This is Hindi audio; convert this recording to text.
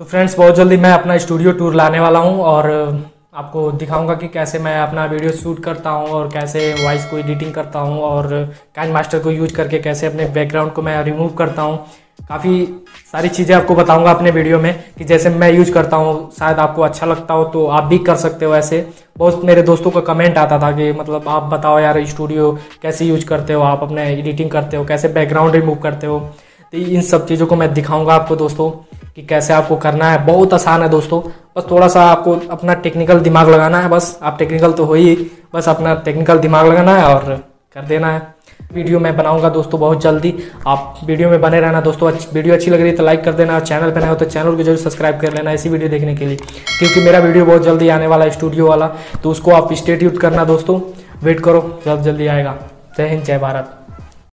तो फ्रेंड्स बहुत जल्दी मैं अपना स्टूडियो टूर लाने वाला हूँ और आपको दिखाऊँगा कि कैसे मैं अपना वीडियो शूट करता हूँ और कैसे वॉइस को एडिटिंग करता हूँ और काइन मास्टर को यूज़ करके कैसे अपने बैकग्राउंड को मैं रिमूव करता हूँ। काफ़ी सारी चीज़ें आपको बताऊँगा अपने वीडियो में कि जैसे मैं यूज़ करता हूँ, शायद आपको अच्छा लगता हो तो आप भी कर सकते हो ऐसे। बहुत मेरे दोस्तों का कमेंट आता था कि मतलब आप बताओ यार स्टूडियो कैसे यूज़ करते हो, आप अपने एडिटिंग करते हो, कैसे बैकग्राउंड रिमूव करते हो। तो इन सब चीज़ों को मैं दिखाऊँगा आपको दोस्तों। कि कैसे आपको करना है। बहुत आसान है दोस्तों। बस थोड़ा सा आपको अपना टेक्निकल दिमाग लगाना है। बस आप टेक्निकल तो हो ही। बस अपना टेक्निकल दिमाग लगाना है और कर देना है। वीडियो मैं बनाऊँगा दोस्तों बहुत जल्दी। आप वीडियो में बने रहना दोस्तों। अच्छी वीडियो अच्छी लग रही है तो लाइक कर देना। और चैनल पर नए हो तो चैनल को ज़रूर सब्सक्राइब कर लेना ऐसी वीडियो देखने के लिए। क्योंकि मेरा वीडियो बहुत जल्दी आने वाला है स्टूडियो वाला। तो उसको आप स्टेट्यूट करना दोस्तों। वेट करो जल्द जल्दी आएगा। जय हिंद, जय भारत।